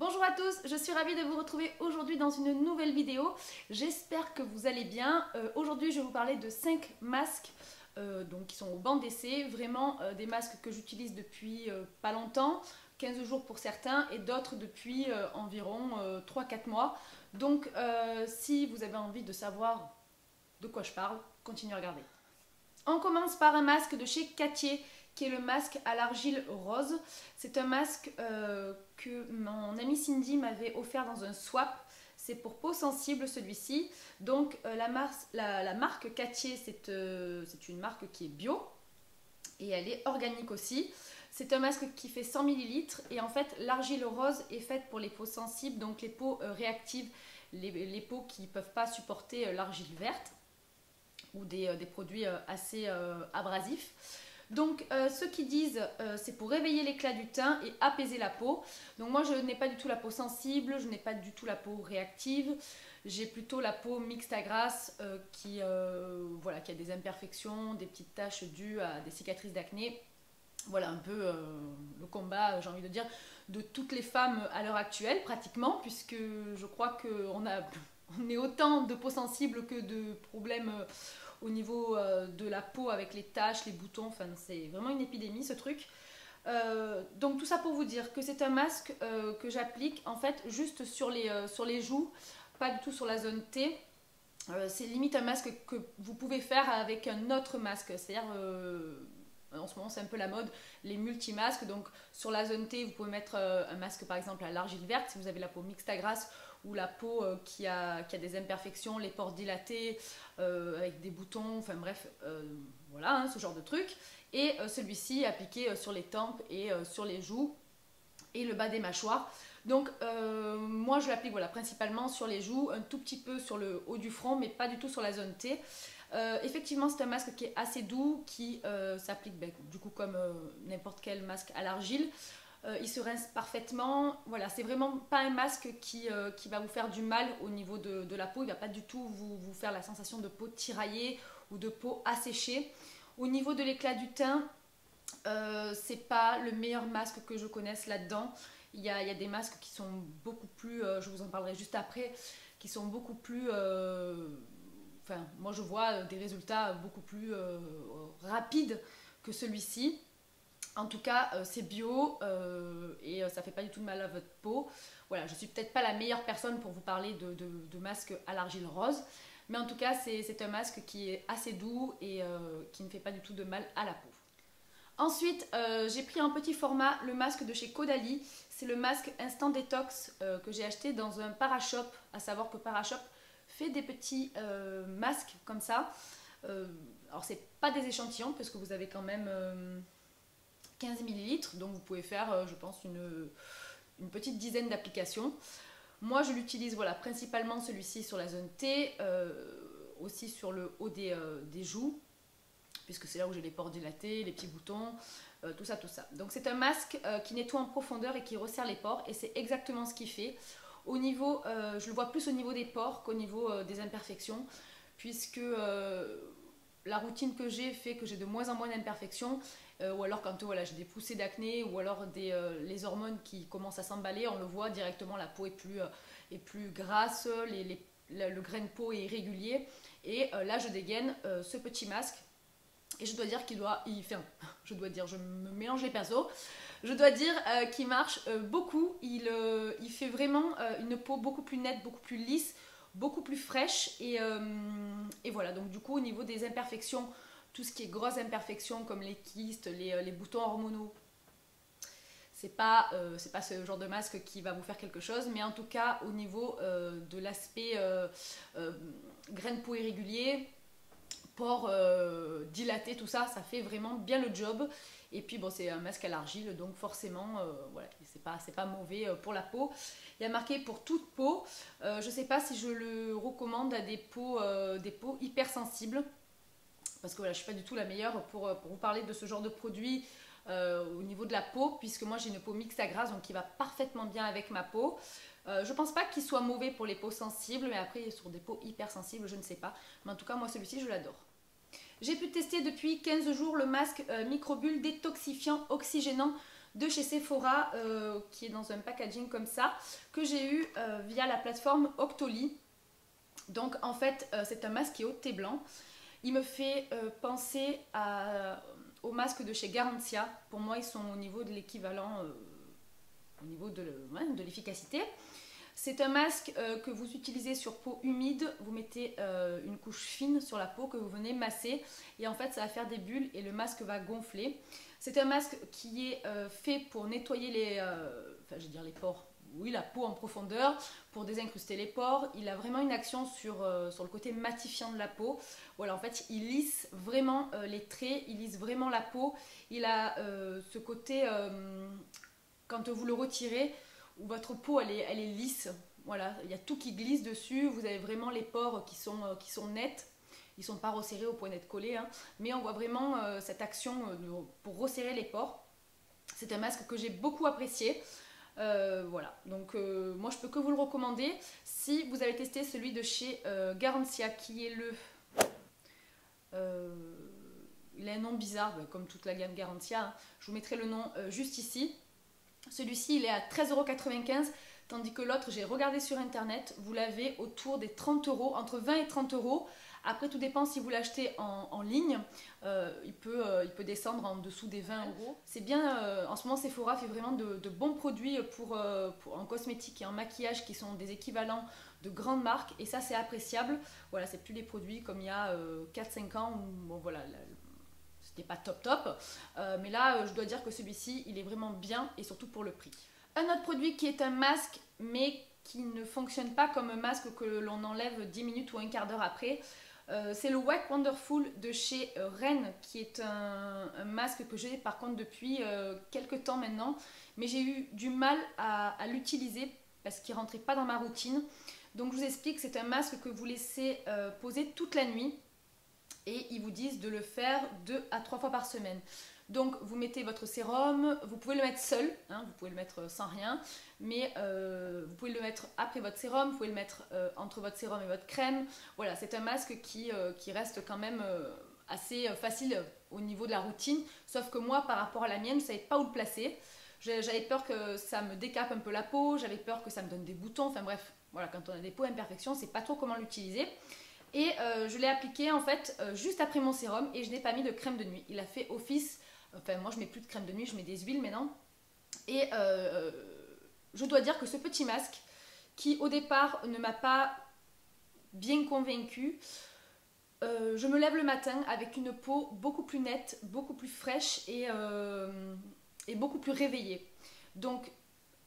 Bonjour à tous, je suis ravie de vous retrouver aujourd'hui dans une nouvelle vidéo. J'espère que vous allez bien. Euh, aujourd'hui, je vais vous parler de 5 masques euh, donc, qui sont au banc d'essai. Vraiment euh, des masques que j'utilise depuis pas longtemps, 15 jours pour certains, et d'autres depuis environ 3-4 mois. Donc, si vous avez envie de savoir de quoi je parle, continuez à regarder. On commence par un masque de chez Catier le masque à l'argile rose. C'est un masque euh, que mon amie Cindy m'avait offert dans un swap. C'est pour peau sensible celui-ci. Donc euh, la, marque Catier, euh, c'est une marque qui est bio et elle est organique aussi. C'est un masque qui fait 100 ml et en fait l'argile rose est faite pour les peaux sensibles, donc les peaux réactives, les, peaux qui ne peuvent pas supporter l'argile verte ou des produits assez abrasifs. Donc euh, ceux qui disent euh, c'est pour réveiller l'éclat du teint et apaiser la peau. Donc moi je n'ai pas du tout la peau sensible, je n'ai pas du tout la peau réactive. J'ai plutôt la peau mixte à grasse euh, qui, voilà, qui a des imperfections, des petites taches dues à des cicatrices d'acné. Voilà un peu le combat, j'ai envie de dire, de toutes les femmes à l'heure actuelle pratiquement, puisque je crois qu'on on est autant de peau sensible que de problèmes au niveau euh, de la peau avec les taches, les boutons, enfin c'est vraiment une épidémie ce truc. Euh, donc tout ça pour vous dire que c'est un masque euh, que j'applique en fait juste sur les, sur les joues, pas du tout sur la zone T. c'est limite un masque que vous pouvez faire avec un autre masque, c'est-à-dire en ce moment c'est un peu la mode, les multi-masques. Donc sur la zone T, vous pouvez mettre un masque par exemple à l'argile verte si vous avez la peau mixte à grasse ou la peau euh, qui, a, des imperfections, les pores dilatés, euh, avec des boutons, enfin bref, euh, voilà, hein, ce genre de truc. Et celui-ci appliqué sur les tempes et sur les joues et le bas des mâchoires. Donc moi je l'applique voilà, principalement sur les joues, un tout petit peu sur le haut du front, mais pas du tout sur la zone T. effectivement, c'est un masque qui est assez doux, qui s'applique ben, du coup comme n'importe quel masque à l'argile. Euh, il se rince parfaitement. Voilà, c'est vraiment pas un masque qui, euh, qui, va vous faire du mal au niveau de, la peau. Il va pas du tout vous, vous, faire la sensation de peau tiraillée ou de peau asséchée. Au niveau de l'éclat du teint, euh, c'est pas le meilleur masque que je connaisse là-dedans. Il y, a, il y, a, des masques qui sont beaucoup plus, je vous en parlerai juste après, qui sont beaucoup plus enfin, moi je vois des résultats beaucoup plus rapides que celui-ci. En tout cas, euh, c'est bio euh, et euh, ça fait pas du tout de mal à votre peau. Voilà, je suis peut-être pas la meilleure personne pour vous parler de, masque à l'argile rose, mais en tout cas, c'est un masque qui est assez doux et qui ne fait pas du tout de mal à la peau. Ensuite, j'ai pris un petit format, le masque de chez Caudalie. C'est le masque Instant Detox que j'ai acheté dans un Parashop, à savoir que Parashop fait des petits masques comme ça. alors, c'est pas des échantillons, parce que vous avez quand même 15 ml, donc vous pouvez faire, euh, je pense, une, une petite dizaine d'applications. Moi, je l'utilise voilà, principalement celui-ci sur la zone T, euh, aussi sur le haut des, euh, des joues, puisque c'est là où j'ai les pores dilatés, les petits boutons, tout ça, tout ça. Donc c'est un masque qui nettoie en profondeur et qui resserre les pores, et c'est exactement ce qu'il fait. Au niveau, je le vois plus au niveau des pores qu'au niveau des imperfections, puisque la routine que j'ai fait que j'ai de moins en moins d'imperfections euh, ou alors quand voilà, j'ai des poussées d'acné, ou alors des, euh, les hormones qui commencent à s'emballer, on le voit directement, la peau est plus, euh, est plus grasse, les, le grain de peau est irrégulier. Et là, je dégaine ce petit masque. Et je dois dire qu'il doit, il fait, je dois dire, je me mélange les pinceaux. Je dois dire qu'il marche beaucoup. Il, il fait vraiment une peau beaucoup plus nette, beaucoup plus lisse, beaucoup plus fraîche. Et, et voilà, donc du coup, au niveau des imperfections, tout ce qui est grosses imperfections comme les kystes, les, euh, boutons hormonaux, c'est pas, euh, pas ce genre de masque qui va vous faire quelque chose, mais en tout cas au niveau euh, de l'aspect euh, grain de peau irrégulier, pores dilatés, tout ça, ça fait vraiment bien le job. Et puis bon, c'est un masque à l'argile, donc forcément, voilà, c'est pas, pas mauvais pour la peau. Il y a marqué pour toute peau. je sais pas si je le recommande à des peaux, des peaux hypersensibles parce que voilà, je ne suis pas du tout la meilleure pour, euh, pour vous parler de ce genre de produit euh, au niveau de la peau, puisque moi j'ai une peau mixte à grasse, donc qui va parfaitement bien avec ma peau. Euh, je pense pas qu'il soit mauvais pour les peaux sensibles, mais après sur des peaux hypersensibles, je ne sais pas. Mais en tout cas, moi celui-ci, je l'adore. J'ai pu tester depuis 15 jours le masque microbulle détoxifiant oxygénant de chez Sephora euh, qui est dans un packaging comme ça que j'ai eu euh, via la plateforme Octoly. Donc en fait c'est un masque qui est au thé blanc. Il me fait penser à, au masque de chez Garantia. Pour moi ils sont au niveau de l'équivalent, au niveau de l'efficacité. C'est un masque euh, que vous utilisez sur peau humide. Vous mettez euh, une couche fine sur la peau que vous venez masser et en fait ça va faire des bulles et le masque va gonfler. C'est un masque qui est euh, fait pour nettoyer les, enfin je dire les pores, oui la peau en profondeur, pour désincruster les pores. Il a vraiment une action sur, sur le côté matifiant de la peau. Voilà en fait il lisse vraiment les traits, il lisse vraiment la peau. Il a ce côté quand vous le retirez où votre peau elle est, lisse. Voilà, il y a tout qui glisse dessus. Vous avez vraiment les pores qui sont, euh, qui sont nets. Ils sont pas resserrés au point d'être collés, hein. mais on voit vraiment euh, cette action euh, pour resserrer les pores. C'est un masque que j'ai beaucoup apprécié. Voilà, donc moi je peux que vous le recommander. Si vous avez testé celui de chez Garantia qui est le... il a un nom bizarre comme toute la gamme Garantia. Hein. Je vous mettrai le nom juste ici. Celui-ci, il est à 13,95€, tandis que l'autre, j'ai regardé sur internet, vous l'avez autour des 30 euros, entre 20 et 30 euros. Après, tout dépend si vous l'achetez en, ligne. Euh, il, peut, euh, il peut descendre en dessous des 20 euros. C'est bien, euh, en ce moment, Sephora fait vraiment de, bons produits pour, en cosmétique et en maquillage qui sont des équivalents de grandes marques. Et ça, c'est appréciable. Voilà, c'est plus des produits comme il y a 4-5 ans où, bon, voilà, c'était pas top top. Euh, mais là, euh, je dois dire que celui-ci, il est vraiment bien et surtout pour le prix. Un autre produit qui est un masque, mais qui ne fonctionne pas comme un masque que l'on enlève 10 minutes ou un quart d'heure après. Euh, c'est le Wack Wonderful de chez Rennes, qui est un, masque que j'ai par contre depuis quelques temps maintenant. Mais j'ai eu du mal à, l'utiliser parce qu'il rentrait pas dans ma routine. Donc je vous explique, c'est un masque que vous laissez poser toute la nuit et ils vous disent de le faire deux à trois fois par semaine. Donc vous mettez votre sérum, vous pouvez le mettre seul, hein, vous pouvez le mettre sans rien, mais euh, vous pouvez le mettre après votre sérum, vous pouvez le mettre euh, entre votre sérum et votre crème. Voilà, c'est un masque qui, euh, reste quand même assez facile au niveau de la routine, sauf que moi par rapport à la mienne, je ne savais pas où le placer. J'avais peur que ça me décape un peu la peau, j'avais peur que ça me donne des boutons, enfin bref, voilà, quand on a des peaux imperfections, c'est pas trop comment l'utiliser. Et euh, je l'ai appliqué en fait euh, juste après mon sérum et je n'ai pas mis de crème de nuit. Il a fait office, enfin moi je mets plus de crème de nuit, je mets des huiles maintenant. Et euh, je dois dire que ce petit masque, qui au départ ne m'a pas bien convaincue, je me lève le matin avec une peau beaucoup plus nette, beaucoup plus fraîche et, beaucoup plus réveillée. Donc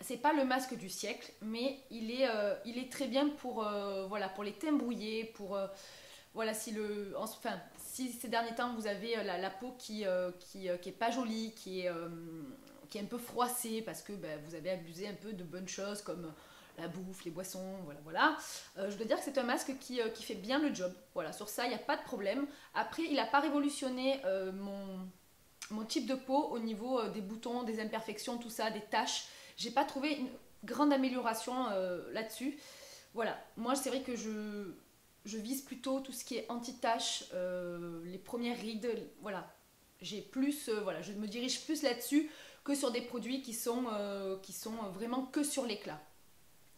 c'est pas le masque du siècle, mais il est, euh, très bien pour, euh, les teints brouillés, pour euh, voilà, si, le, enfin, si ces derniers temps vous avez la, peau qui, qui, qui, est pas jolie, qui est, un peu froissée parce que ben, vous avez abusé un peu de bonnes choses comme la bouffe, les boissons, voilà, voilà. je dois dire que c'est un masque qui, fait bien le job. Voilà, sur ça, il n'y a pas de problème. Après, il n'a pas révolutionné mon, mon type de peau au niveau des boutons, des imperfections, tout ça, des taches. J'ai pas trouvé une grande amélioration euh, là-dessus. Voilà, moi c'est vrai que je, je vise plutôt tout ce qui est anti-tache, euh, les premières rides, voilà. J'ai plus, euh, voilà, je me dirige plus là-dessus que sur des produits qui sont, qui sont vraiment que sur l'éclat.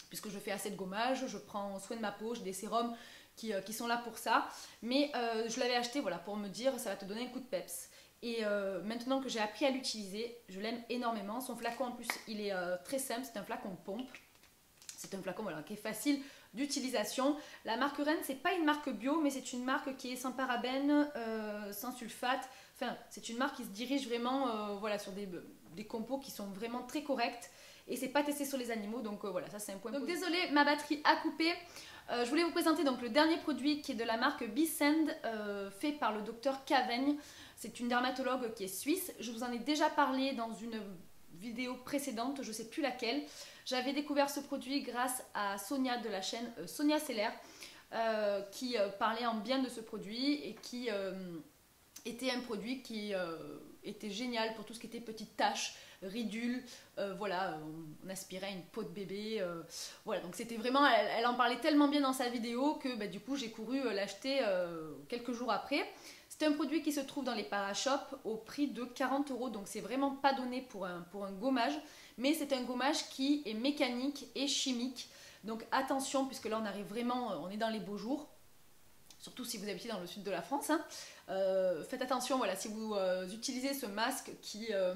Puisque je fais assez de gommage, je prends soin de ma peau, j'ai des sérums qui, qui, sont là pour ça. Mais je l'avais acheté voilà, pour me dire ça va te donner un coup de peps. Et euh, maintenant que j'ai appris à l'utiliser, je l'aime énormément. Son flacon en plus, il est euh, très simple, c'est un flacon pompe. C'est un flacon voilà, qui est facile d'utilisation. La marque Rennes, c'est pas une marque bio, mais c'est une marque qui est sans parabènes, euh, sans sulfate. Enfin, c'est une marque qui se dirige vraiment voilà, sur des, des, compos qui sont vraiment très corrects. Et c'est pas testé sur les animaux, donc voilà, ça c'est un point. Donc désolé, ma batterie a coupé. je voulais vous présenter donc le dernier produit qui est de la marque Bisend, fait par le docteur Caveigne. C'est une dermatologue qui est suisse. Je vous en ai déjà parlé dans une vidéo précédente, je ne sais plus laquelle. J'avais découvert ce produit grâce à Sonia de la chaîne euh, Sonia Seller euh, qui euh, parlait en bien de ce produit et qui était un produit qui était génial pour tout ce qui était petites taches, ridules, voilà, on, aspirait une peau de bébé, voilà, donc c'était vraiment, elle, en parlait tellement bien dans sa vidéo que bah, du coup j'ai couru l'acheter quelques jours après. C'est un produit qui se trouve dans les parashops au prix de 40 euros, donc c'est vraiment pas donné pour un, pour un gommage, mais c'est un gommage qui est mécanique et chimique. Donc attention, puisque là on arrive vraiment, on est dans les beaux jours, surtout si vous habitez dans le sud de la France. Hein. Euh, faites attention, voilà, si vous euh, utilisez ce masque qui euh,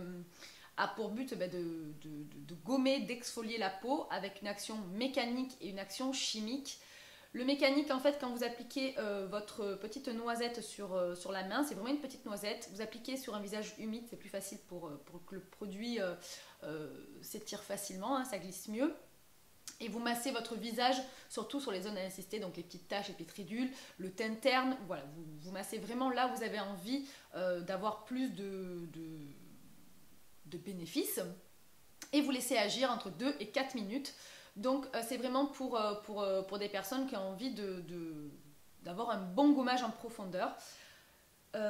a pour but bah, de, de, gommer, d'exfolier la peau avec une action mécanique et une action chimique. Le mécanique, en fait, quand vous appliquez votre petite noisette sur, sur la main, c'est vraiment une petite noisette, vous appliquez sur un visage humide, c'est plus facile pour, pour, que le produit s'étire facilement, hein, ça glisse mieux. Et vous massez votre visage, surtout sur les zones à insister, donc les petites taches, les petites ridules, le teint terne. Voilà, vous, vous massez vraiment là où vous avez envie euh, d'avoir plus de, de, bénéfices. Et vous laissez agir entre 2 et 4 minutes. Donc euh, c'est vraiment pour, euh, pour, des personnes qui ont envie d'avoir de, un bon gommage en profondeur.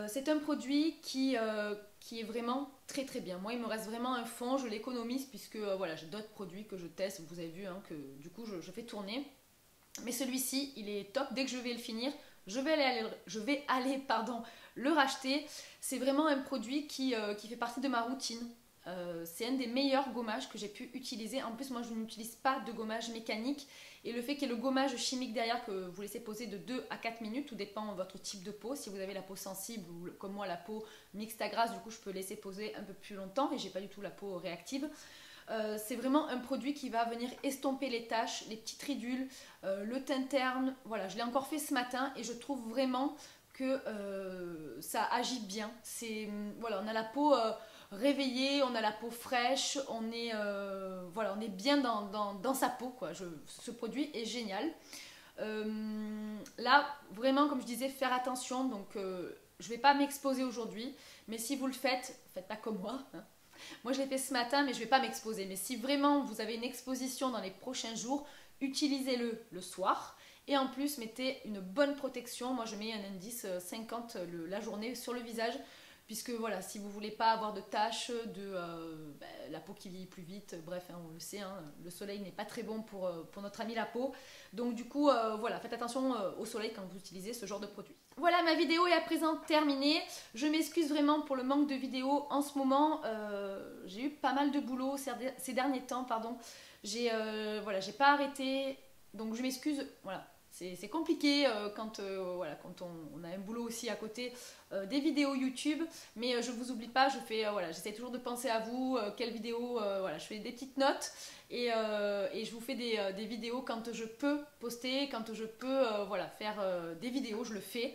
c'est un produit qui, est vraiment très très bien. Moi, il me reste vraiment un fond, je l'économise puisque euh, voilà, j'ai d'autres produits que je teste. Vous avez vu hein, que du coup, je, fais tourner. Mais celui-ci, il est top. Dès que je vais le finir, je vais aller, le racheter. C'est vraiment un produit euh, qui fait partie de ma routine. Euh, c'est un des meilleurs gommages que j'ai pu utiliser. En plus, moi, je n'utilise pas de gommage mécanique. Et le fait qu'il y ait le gommage chimique derrière que vous laissez poser de 2 à 4 minutes, tout dépend de votre type de peau. Si vous avez la peau sensible ou comme moi la peau mixte à grasse, du coup, je peux laisser poser un peu plus longtemps et j'ai pas du tout la peau réactive. Euh, c'est vraiment un produit qui va venir estomper les taches, les petites ridules, euh, le teint terne. Voilà, je l'ai encore fait ce matin et je trouve vraiment que ça agit bien. C'est voilà, on a la peau réveillé, on a la peau fraîche, on est, euh, bien dans, sa peau. Quoi. ce produit est génial. Euh, là, vraiment, comme je disais, faire attention. Donc, euh, je ne vais pas m'exposer aujourd'hui, mais si vous le faites, faites pas comme moi. Hein. Moi, je l'ai fait ce matin, mais je ne vais pas m'exposer. Mais si vraiment vous avez une exposition dans les prochains jours, utilisez-le le soir. Et en plus, mettez une bonne protection. Moi, je mets un indice 50 la journée sur le visage puisque voilà, si vous voulez pas avoir de taches, de euh, bah, la peau qui vieillit plus vite, bref, hein, on le sait, hein, le soleil n'est pas très bon pour, euh, notre ami la peau. Donc du coup, euh, voilà, faites attention au soleil quand vous utilisez ce genre de produit. Voilà, ma vidéo est à présent terminée. Je m'excuse vraiment pour le manque de vidéos en ce moment. j'ai eu pas mal de boulot ces derniers temps, pardon. J'ai voilà, j'ai pas arrêté, donc je m'excuse. Voilà, c'est compliqué euh, quand, euh, voilà, quand on, a un boulot aussi à côté euh, des vidéos YouTube. Mais je vous oublie pas, je voilà, j'essaie toujours de penser à vous, quelles vidéos, voilà, je fais des petites notes et, et je vous fais des, des, vidéos quand je peux poster, quand je peux voilà, faire des vidéos, je le fais.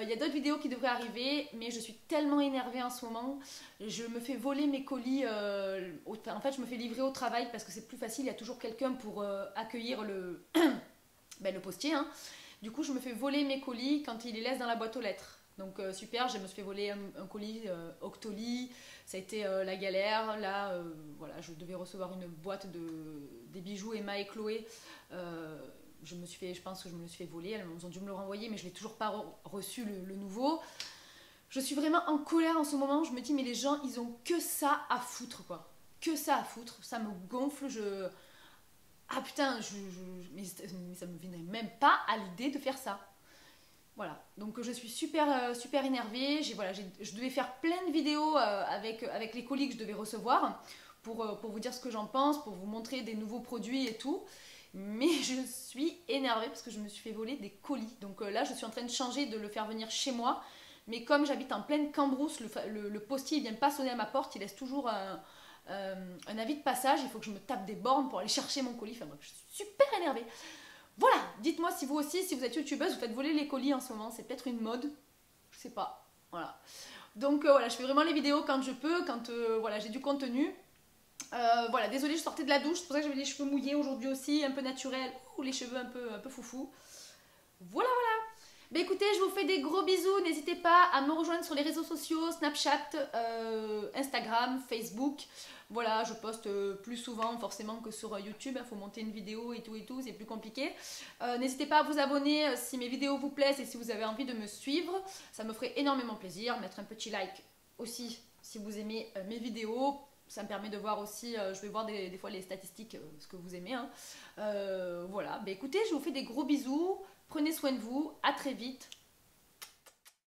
Il y a d'autres vidéos qui devraient arriver, mais je suis tellement énervée en ce moment. Je me fais voler mes colis. en fait, je me fais livrer au travail parce que c'est plus facile. Il y a toujours quelqu'un pour accueillir le, ben, le postier. Hein. Du coup, je me fais voler mes colis quand il les laisse dans la boîte aux lettres. Donc euh, super, je me suis fait voler un, colis euh, Octoly, ça a été euh, la galère. Là, voilà, je devais recevoir une boîte de des bijoux Emma et Chloé. je me suis fait, je pense que je me le suis fait voler. Elles ont dû me le renvoyer, mais je n'ai toujours pas reçu le, nouveau. Je suis vraiment en colère en ce moment. Je me dis mais les gens, ils ont que ça à foutre quoi, que ça à foutre. Ça me gonfle. Je ah putain, je, mais, ça me venait même pas à l'idée de faire ça. Voilà, donc je suis super, euh, super énervée. Voilà, je devais faire plein de vidéos euh, avec, avec les colis que je devais recevoir pour, euh, pour vous dire ce que j'en pense, pour vous montrer des nouveaux produits et tout. Mais je suis énervée parce que je me suis fait voler des colis. Donc là, je suis en train de changer, de le faire venir chez moi. Mais comme j'habite en pleine cambrousse, le, le, postier ne vient pas sonner à ma porte, il laisse toujours un, euh, un avis de passage, il faut que je me tape des bornes pour aller chercher mon colis. Enfin je suis super énervée. Voilà, dites-moi si vous aussi, si vous êtes youtubeuse, vous faites voler les colis en ce moment, c'est peut-être une mode, je sais pas. Voilà. Donc euh, voilà, je fais vraiment les vidéos quand je peux, quand euh, voilà, j'ai du contenu. voilà, désolée, je sortais de la douche, c'est pour ça que j'avais les cheveux mouillés aujourd'hui aussi, un peu naturel, ou les cheveux un peu, un peu foufou. Voilà, voilà. Bah écoutez, je vous fais des gros bisous. N'hésitez pas à me rejoindre sur les réseaux sociaux, Snapchat, Instagram, Facebook. Voilà, je poste euh, plus souvent forcément que sur euh, YouTube. Il faut monter une vidéo et tout et tout, c'est plus compliqué. Euh, n'hésitez pas à vous abonner si mes vidéos vous plaisent et si vous avez envie de me suivre. Ça me ferait énormément plaisir. Mettre un petit like aussi si vous aimez mes vidéos. Ça me permet de voir aussi, je vais voir des, fois les statistiques, ce que vous aimez. Hein. voilà, bah, écoutez, je vous fais des gros bisous. Prenez soin de vous. À très vite.